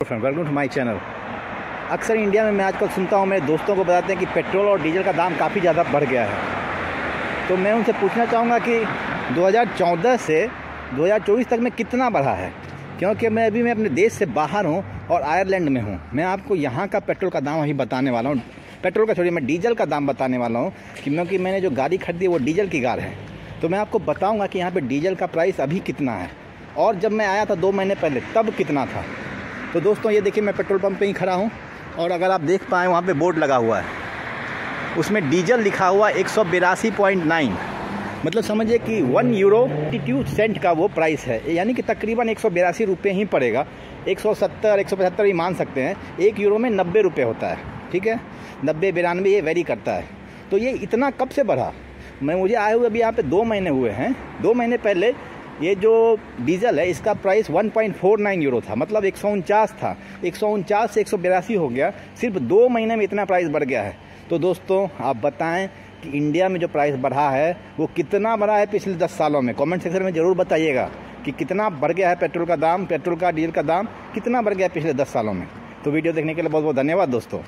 Friend welcome to my channel अक्सर India में मैं आजकल सुनता हूँ, मेरे दोस्तों को बताते हैं कि पेट्रोल और डीजल का दाम काफ़ी ज़्यादा बढ़ गया है। तो मैं उनसे पूछना चाहूँगा कि 2014 से 2024 तक में कितना बढ़ा है? क्योंकि मैं अभी मैं अपने देश से बाहर हूँ और आयरलैंड में हूँ। मैं आपको यहाँ का पेट्रोल का दाम अभी बताने वाला हूँ। पेट्रोल का छोड़िए मैं डीजल का दाम बताने वाला हूँ क्योंकि मैंने जो गाड़ी खरीदी वो डीजल की कार है। तो मैं आपको बताऊँगा कि यहाँ पर डीजल का प्राइस अभी कितना है। और जब मैं आया था दो महीने पहले, तब कितना था? तो दोस्तों, ये देखिए, मैं पेट्रोल पंप पे ही खड़ा हूँ और अगर आप देख पाएँ, वहाँ पे बोर्ड लगा हुआ है। उसमें डीजल लिखा हुआ एक मतलब समझिए कि वन यूरो सेंट का वो प्राइस है। यानी कि तकरीबन एक सौ बिरासी रुपये ही पड़ेगा। एक सौ सत्तर, एक सौ पचहत्तर भी मान सकते हैं। एक यूरो में नब्बे रुपये होता है। ठीक है? नब्बे, बिरानवे, ये वेरी करता है। तो ये इतना कब से बढ़ा? मैं, मुझे आए हुए अभी यहाँ पे दो महीने हुए हैं। दो महीने पहले ये जो डीजल है, इसका प्राइस 1.49 यूरो था। मतलब एक सौ उनचास था। एक सौ उनचास से एक हो गया। सिर्फ़ दो महीने में इतना प्राइस बढ़ गया है। तो दोस्तों, आप बताएँ कि इंडिया में जो प्राइस बढ़ा है, वो कितना बढ़ा है पिछले दस सालों में? कमेंट सेक्शन में ज़रूर बताइएगा कि कितना बढ़ गया है पेट्रोल का दाम पेट्रोल का डीजल का दाम, कितना बढ़ गया है पिछले दस सालों में। तो वीडियो देखने के लिए बहुत बहुत धन्यवाद दोस्तों।